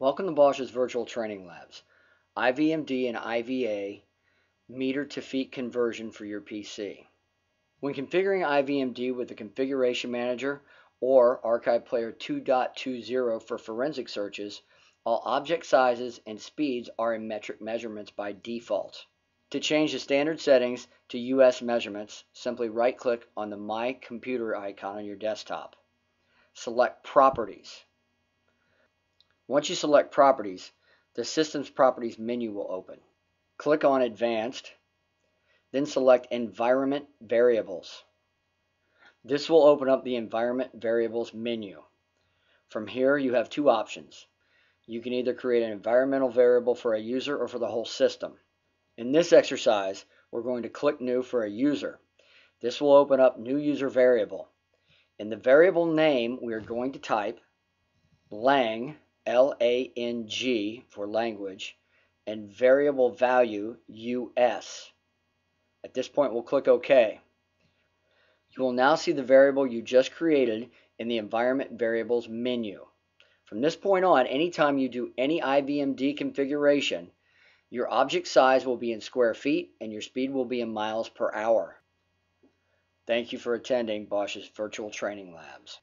Welcome to Bosch's Virtual Training Labs, IVMD and IVA meter to feet conversion for your PC. When configuring IVMD with the Configuration Manager or Archive Player 2.20 for forensic searches, all object sizes and speeds are in metric measurements by default. To change the standard settings to US measurements, simply right-click on the My Computer icon on your desktop. Select Properties. Once you select Properties, the Systems Properties menu will open. Click on Advanced, then select Environment Variables. This will open up the Environment Variables menu. From here, you have two options. You can either create an environmental variable for a user or for the whole system. In this exercise, we're going to click New for a user. This will open up New User Variable. In the variable name, we are going to type lang, L-A-N-G for language, and variable value, US. At this point, we'll click OK. You will now see the variable you just created in the Environment Variables menu. From this point on, anytime you do any IVMD configuration, your object size will be in square feet and your speed will be in miles per hour. Thank you for attending Bosch's Virtual Training Labs.